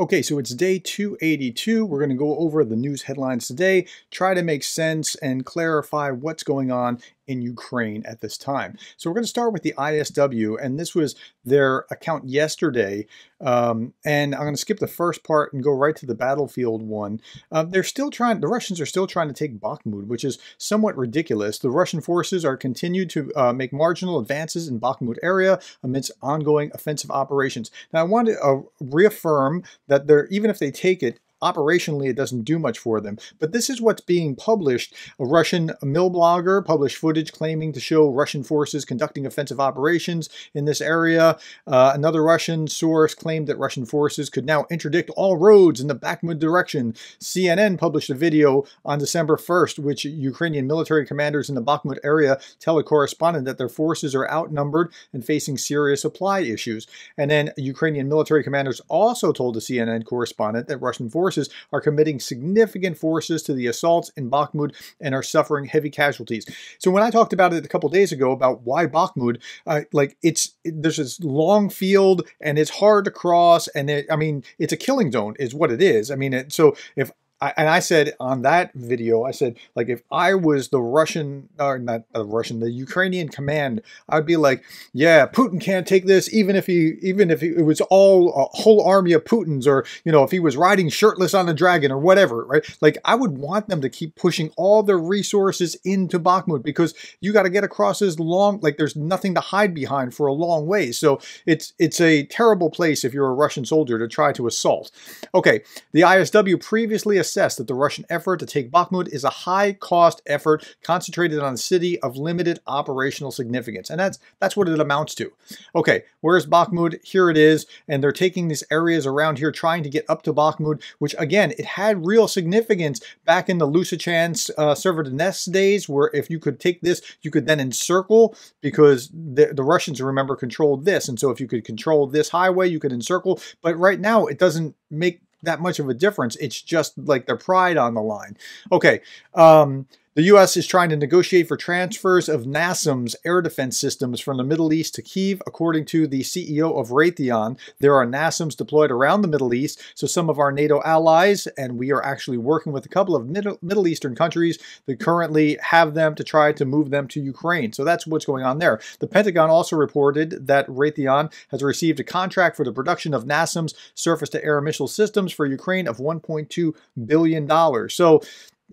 Okay, so it's day 282. We're going to go over the news headlines today, try to make sense and clarify what's going on in Ukraine at this time. So we're going to start with the ISW, and this was their account yesterday. Um, and I'm going to skip the first part and go right to the battlefield one. Uh, they're still trying, the Russians are still trying to take Bakhmut, which is somewhat ridiculous. The Russian forces are continued to uh, make marginal advances in Bakhmut area amidst ongoing offensive operations. Now, I want to uh, reaffirm that they're, even if they take it, operationally it doesn't do much for them. But this is what's being published. A Russian milblogger published footage claiming to show Russian forces conducting offensive operations in this area. Uh, another Russian source claimed that Russian forces could now interdict all roads in the Bakhmut direction. CNN published a video on December 1st, which Ukrainian military commanders in the Bakhmut area tell a correspondent that their forces are outnumbered and facing serious supply issues. And then Ukrainian military commanders also told the CNN correspondent that Russian forces forces are committing significant forces to the assaults in Bakhmut and are suffering heavy casualties. So when I talked about it a couple days ago about why Bakhmut, uh, like it's it, there's this long field and it's hard to cross, and it, I mean it's a killing zone is what it is. I mean, it, so if I, and I said on that video, I said, like, if I was the Russian, or not the Russian, the Ukrainian command, I'd be like, yeah, Putin can't take this, even if he, even if he, it was all a whole army of Putins, or you know, if he was riding shirtless on a dragon or whatever, right? Like, I would want them to keep pushing all their resources into Bakhmut because you got to get across as long, like, there's nothing to hide behind for a long way. So it's it's a terrible place if you're a Russian soldier to try to assault. Okay, the ISW previously that the Russian effort to take Bakhmut is a high-cost effort concentrated on a city of limited operational significance. And that's that's what it amounts to. Okay, where's Bakhmut? Here it is. And they're taking these areas around here trying to get up to Bakhmut, which again, it had real significance back in the Lysychansk uh, Severodonetsk days, where if you could take this, you could then encircle because the, the Russians, remember, controlled this. And so if you could control this highway, you could encircle. But right now, it doesn't make that much of a difference. It's just like their pride on the line. Okay. Um, the U.S. is trying to negotiate for transfers of NASAMS air defense systems from the Middle East to Kiev. According to the CEO of Raytheon, there are NASAMS deployed around the Middle East. So some of our NATO allies, and we are actually working with a couple of Middle, Middle Eastern countries that currently have them to try to move them to Ukraine. So that's what's going on there. The Pentagon also reported that Raytheon has received a contract for the production of NASAMS surface-to-air missile systems for Ukraine of $1.2 billion. So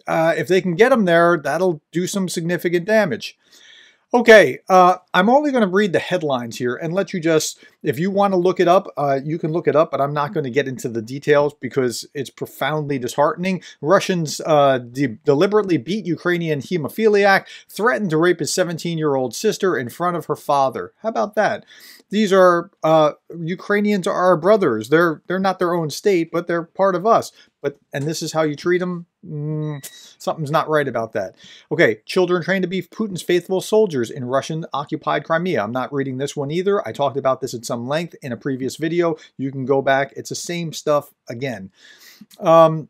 uh, if they can get them there, that'll do some significant damage. Okay, uh, I'm only going to read the headlines here and let you just, if you want to look it up, uh, you can look it up, but I'm not going to get into the details because it's profoundly disheartening. Russians uh, de deliberately beat Ukrainian hemophiliac, threatened to rape his 17-year-old sister in front of her father. How about that? These are, uh, Ukrainians are our brothers. They're, they're not their own state, but they're part of us. But, and this is how you treat them? Mm, something's not right about that. Okay, children trained to be Putin's faithful soldiers in Russian-occupied Crimea. I'm not reading this one either. I talked about this at some length in a previous video. You can go back. It's the same stuff again. Um,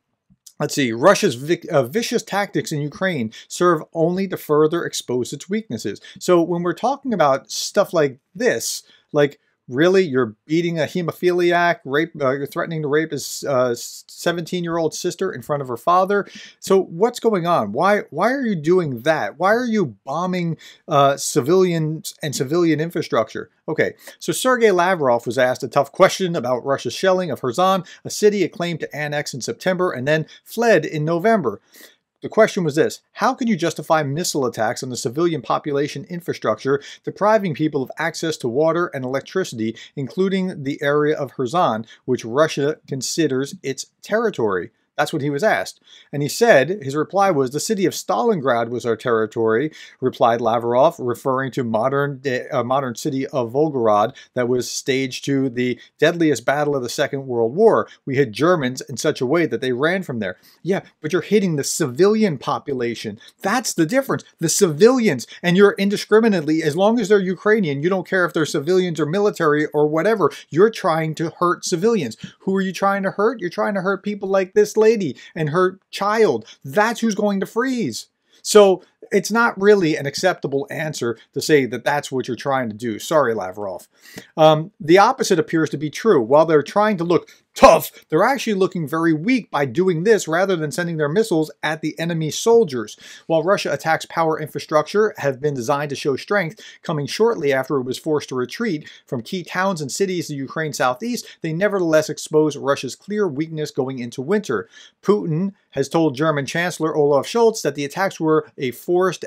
Let's see, Russia's vic uh, vicious tactics in Ukraine serve only to further expose its weaknesses. So when we're talking about stuff like this, like Really? You're beating a hemophiliac, rape, uh, you're threatening to rape his 17-year-old uh, sister in front of her father. So what's going on? Why why are you doing that? Why are you bombing uh, civilians and civilian infrastructure? Okay, so Sergei Lavrov was asked a tough question about Russia's shelling of Kherson, a city it claimed to annex in September and then fled in November. The question was this How can you justify missile attacks on the civilian population infrastructure, depriving people of access to water and electricity, including the area of Kherson, which Russia considers its territory? That's what he was asked. And he said, his reply was, the city of Stalingrad was our territory, replied Lavrov, referring to modern uh, modern city of Volgograd that was staged to the deadliest battle of the Second World War. We hit Germans in such a way that they ran from there. Yeah, but you're hitting the civilian population. That's the difference. The civilians, and you're indiscriminately, as long as they're Ukrainian, you don't care if they're civilians or military or whatever, you're trying to hurt civilians. Who are you trying to hurt? You're trying to hurt people like this lady lady and her child. That's who's going to freeze. So it's not really an acceptable answer to say that that's what you're trying to do. Sorry, Lavrov. Um, the opposite appears to be true. While they're trying to look tough, they're actually looking very weak by doing this rather than sending their missiles at the enemy soldiers. While Russia attacks power infrastructure have been designed to show strength, coming shortly after it was forced to retreat from key towns and cities in Ukraine southeast, they nevertheless expose Russia's clear weakness going into winter. Putin has told German Chancellor Olaf Scholz that the attacks were a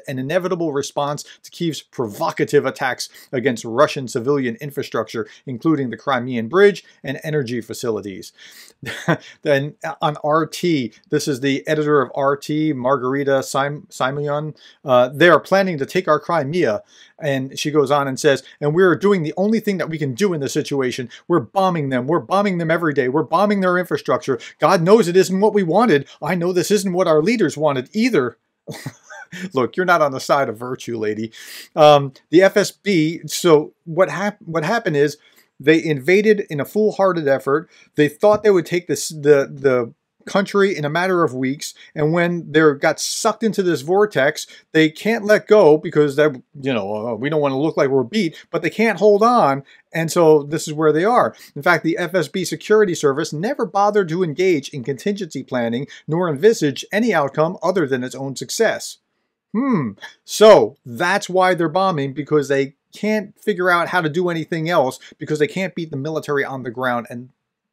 and inevitable response to Kiev's provocative attacks against Russian civilian infrastructure, including the Crimean Bridge and energy facilities. then on RT, this is the editor of RT, Margarita Sim Simonyan. Uh, they are planning to take our Crimea. And she goes on and says, and we're doing the only thing that we can do in this situation. We're bombing them. We're bombing them every day. We're bombing their infrastructure. God knows it isn't what we wanted. I know this isn't what our leaders wanted either. Look, you're not on the side of virtue, lady. Um, the FSB. So what happened? What happened is they invaded in a foolhardy effort. They thought they would take this the the country in a matter of weeks and when they got sucked into this vortex they can't let go because they you know uh, we don't want to look like we're beat but they can't hold on and so this is where they are in fact the fsb security service never bothered to engage in contingency planning nor envisage any outcome other than its own success hmm so that's why they're bombing because they can't figure out how to do anything else because they can't beat the military on the ground and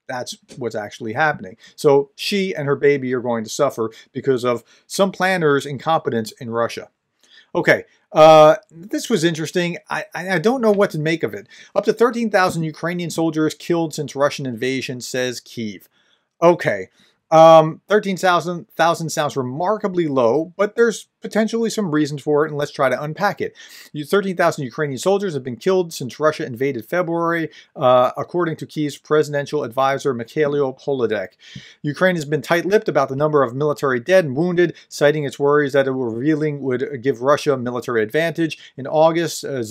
that's what's actually happening. So she and her baby are going to suffer because of some planners' incompetence in Russia. Okay, uh, this was interesting. I, I don't know what to make of it. Up to 13,000 Ukrainian soldiers killed since Russian invasion, says Kiev. Okay, um, 13,000 sounds remarkably low, but there's potentially some reasons for it, and let's try to unpack it. 13,000 Ukrainian soldiers have been killed since Russia invaded February, uh, according to Kiev's presidential advisor Mikhailo Podolyak. Ukraine has been tight-lipped about the number of military dead and wounded, citing its worries that a revealing would give Russia military advantage. In August, uh,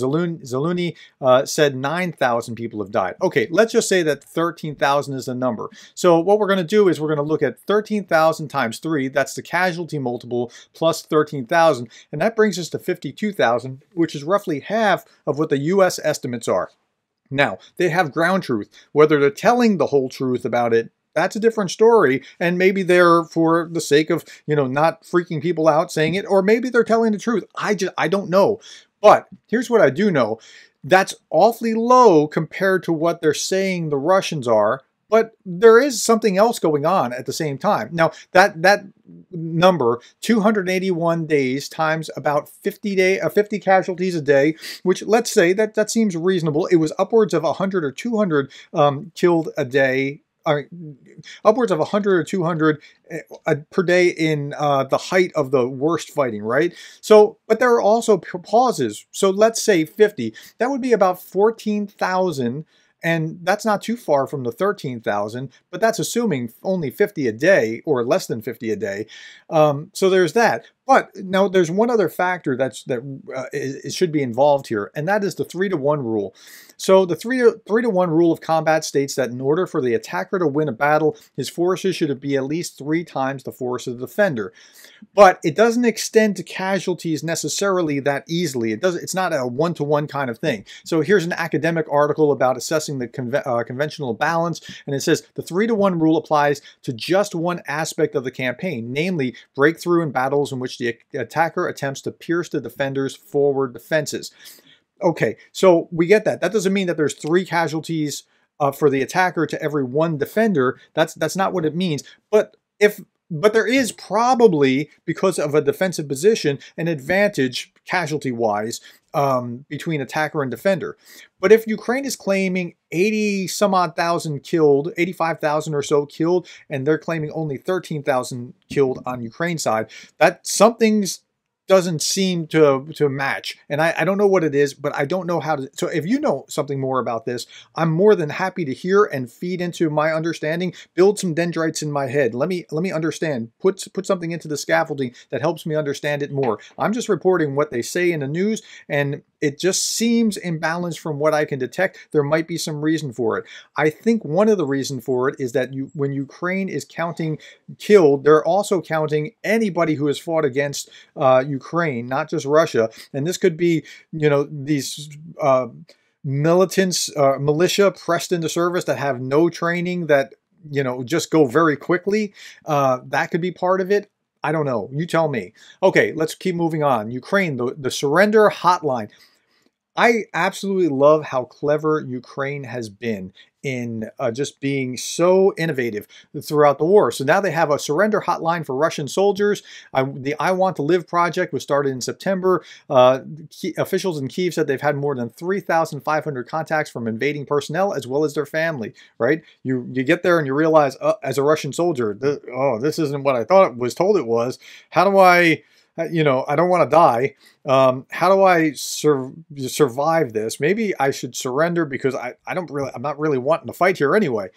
uh, said 9,000 people have died. Okay, let's just say that 13,000 is the number. So what we're going to do is we're going to look at 13,000 times 3, that's the casualty multiple, plus 13,000, and that brings us to 52,000, which is roughly half of what the U.S. estimates are. Now, they have ground truth. Whether they're telling the whole truth about it, that's a different story. And maybe they're for the sake of, you know, not freaking people out saying it, or maybe they're telling the truth. I just, I don't know. But here's what I do know. That's awfully low compared to what they're saying the Russians are but there is something else going on at the same time. Now, that that number, 281 days times about 50 day uh, 50 casualties a day, which let's say that that seems reasonable. It was upwards of 100 or 200 um, killed a day I mean, upwards of 100 or 200 uh, per day in uh, the height of the worst fighting, right? So, but there are also pauses. So let's say 50. That would be about 14,000 and that's not too far from the 13,000, but that's assuming only 50 a day or less than 50 a day. Um, so there's that. But now there's one other factor that's that uh, is, should be involved here, and that is the three to one rule. So the three to, three to one rule of combat states that in order for the attacker to win a battle, his forces should be at least three times the force of the defender. But it doesn't extend to casualties necessarily that easily. It does. It's not a one to one kind of thing. So here's an academic article about assessing the uh, conventional balance, and it says the three to one rule applies to just one aspect of the campaign, namely breakthrough in battles in which the attacker attempts to pierce the defender's forward defenses. Okay, so we get that. That doesn't mean that there's three casualties uh, for the attacker to every one defender. That's that's not what it means. But if but there is probably, because of a defensive position, an advantage casualty-wise um, between attacker and defender. But if Ukraine is claiming 80 some odd thousand killed, 85,000 or so killed, and they're claiming only 13,000 killed on Ukraine side, that something's doesn't seem to to match. And I, I don't know what it is but i don't know how to so if you know something more about this i'm more than happy to hear and feed into my understanding. Build some dendrites in my head. Let me let me understand. Put put something into the scaffolding that helps me understand it more. I'm just reporting what they say in the news and it just seems imbalanced from what I can detect. There might be some reason for it. I think one of the reason for it is that you, when Ukraine is counting killed, they're also counting anybody who has fought against uh, Ukraine, not just Russia. And this could be, you know, these. Uh, militants, uh, militia pressed into service that have no training that you know just go very quickly. Uh, that could be part of it. I don't know. You tell me. Okay, let's keep moving on. Ukraine, the, the surrender hotline. I absolutely love how clever Ukraine has been in uh, just being so innovative throughout the war. So now they have a surrender hotline for Russian soldiers. I, the I Want to Live project was started in September. Uh, key, officials in Kiev said they've had more than 3,500 contacts from invading personnel as well as their family. Right? You you get there and you realize, uh, as a Russian soldier, oh, this isn't what I thought it was told it was. How do I you know, I don't want to die. Um, how do I sur survive this? Maybe I should surrender because I, I don't really, I'm not really wanting to fight here anyway.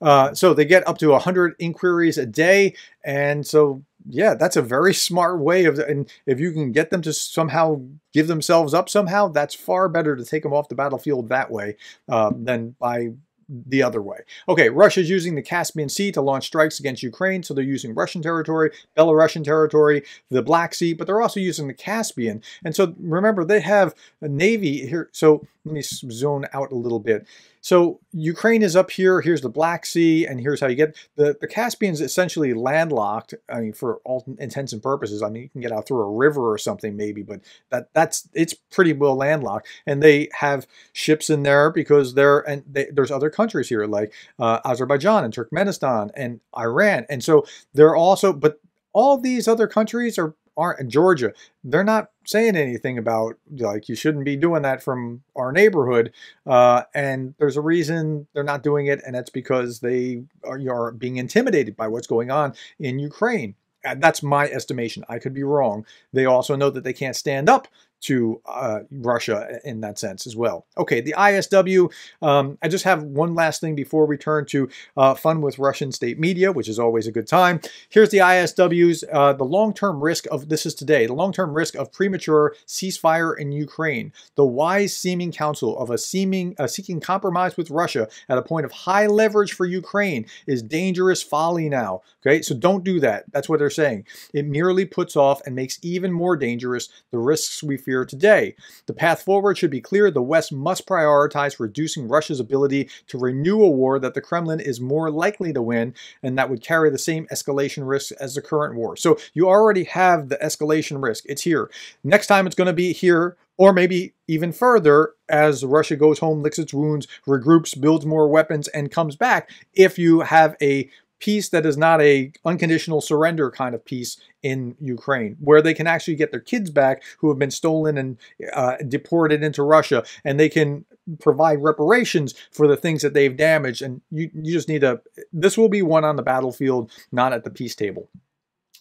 Uh, so they get up to 100 inquiries a day. And so, yeah, that's a very smart way of, and if you can get them to somehow give themselves up somehow, that's far better to take them off the battlefield that way um, than by the other way. Okay, Russia's using the Caspian Sea to launch strikes against Ukraine, so they're using Russian territory, Belarusian territory, the Black Sea, but they're also using the Caspian. And so remember, they have a navy here. So let me zone out a little bit. So Ukraine is up here, here's the Black Sea, and here's how you get, the, the Caspian is essentially landlocked, I mean, for all intents and purposes. I mean, you can get out through a river or something maybe, but that that's, it's pretty well landlocked. And they have ships in there because they're, and they, there's other countries here like uh, Azerbaijan and Turkmenistan and Iran. And so they're also, but all these other countries are aren't Georgia. They're not saying anything about like you shouldn't be doing that from our neighborhood. Uh, and there's a reason they're not doing it, and that's because they are, are being intimidated by what's going on in Ukraine. And that's my estimation. I could be wrong. They also know that they can't stand up to uh, Russia in that sense as well. Okay, the ISW, um, I just have one last thing before we turn to uh, fun with Russian state media, which is always a good time. Here's the ISW's, uh, the long-term risk of, this is today, the long-term risk of premature ceasefire in Ukraine. The wise seeming counsel of a seeming uh, seeking compromise with Russia at a point of high leverage for Ukraine is dangerous folly now. Okay, so don't do that. That's what they're saying. It merely puts off and makes even more dangerous the risks we fear today. The path forward should be clear. The West must prioritize reducing Russia's ability to renew a war that the Kremlin is more likely to win and that would carry the same escalation risk as the current war. So you already have the escalation risk. It's here. Next time it's going to be here or maybe even further as Russia goes home, licks its wounds, regroups, builds more weapons, and comes back if you have a peace that is not a unconditional surrender kind of peace in Ukraine, where they can actually get their kids back who have been stolen and uh, deported into Russia, and they can provide reparations for the things that they've damaged. And you, you just need to, this will be won on the battlefield, not at the peace table.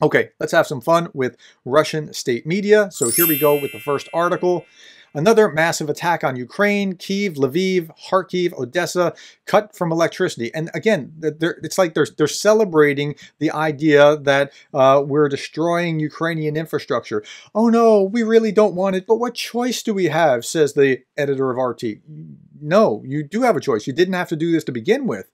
Okay, let's have some fun with Russian state media. So here we go with the first article. Another massive attack on Ukraine, Kiev, Lviv, Kharkiv, Odessa, cut from electricity. And again, it's like they're, they're celebrating the idea that uh, we're destroying Ukrainian infrastructure. Oh no, we really don't want it, but what choice do we have, says the editor of RT. No, you do have a choice. You didn't have to do this to begin with.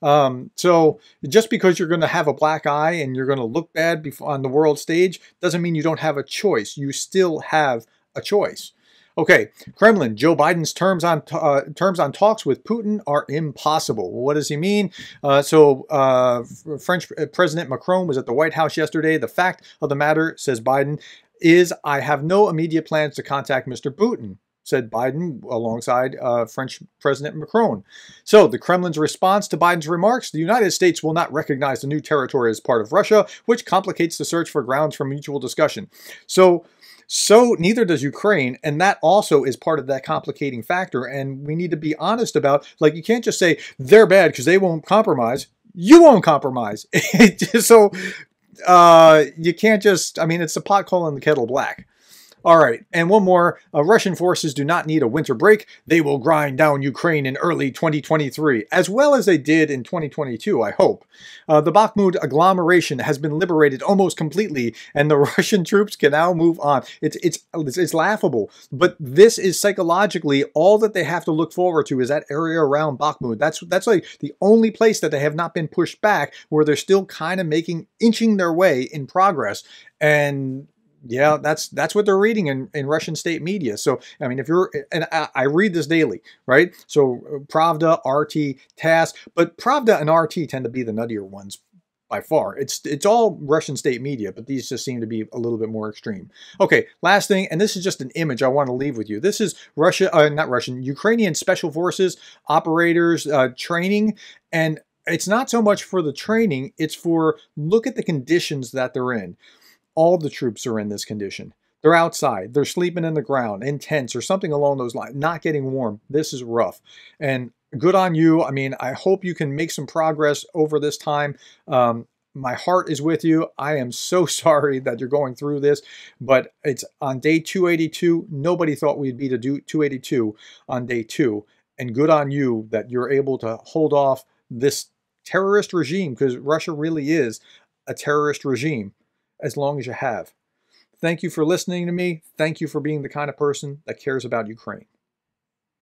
Um, so just because you're going to have a black eye and you're going to look bad on the world stage doesn't mean you don't have a choice. You still have a choice. Okay, Kremlin. Joe Biden's terms on uh, terms on talks with Putin are impossible. What does he mean? Uh, so, uh, French President Macron was at the White House yesterday. The fact of the matter, says Biden, is I have no immediate plans to contact Mr. Putin said Biden alongside uh, French President Macron. So, the Kremlin's response to Biden's remarks the United States will not recognize the new territory as part of Russia, which complicates the search for grounds for mutual discussion. So, so neither does Ukraine, and that also is part of that complicating factor. And we need to be honest about, like, you can't just say they're bad because they won't compromise. You won't compromise. so uh, you can't just. I mean, it's the pot calling the kettle black. All right, and one more. Uh, Russian forces do not need a winter break. They will grind down Ukraine in early 2023, as well as they did in 2022, I hope. Uh, the Bakhmut agglomeration has been liberated almost completely, and the Russian troops can now move on. It's, it's, it's laughable, but this is psychologically all that they have to look forward to is that area around Bakhmut. That's, that's like the only place that they have not been pushed back, where they're still kind of making, inching their way in progress. And yeah, that's that's what they're reading in, in Russian state media. So, I mean, if you're, and I, I read this daily, right? So, uh, Pravda, RT, TASS, but Pravda and RT tend to be the nuttier ones by far. It's it's all Russian state media, but these just seem to be a little bit more extreme. Okay, last thing, and this is just an image I want to leave with you. This is Russia, uh, not Russian, Ukrainian special forces operators uh, training, and it's not so much for the training; it's for look at the conditions that they're in all the troops are in this condition. They're outside, they're sleeping in the ground, in tents or something along those lines, not getting warm. This is rough. And good on you. I mean, I hope you can make some progress over this time. Um, my heart is with you. I am so sorry that you're going through this, but it's on day 282. Nobody thought we'd be to do 282 on day two. And good on you that you're able to hold off this terrorist regime because Russia really is a terrorist regime as long as you have. Thank you for listening to me. Thank you for being the kind of person that cares about Ukraine.